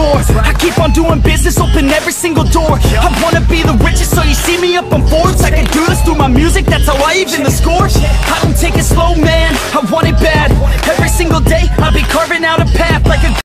I keep on doing business, open every single door. I wanna be the richest, so you see me up on Forbes. I can do this through my music, that's how I even the score. I don't take it slow, man, I want it bad. Every single day, I'll be carving out a path like a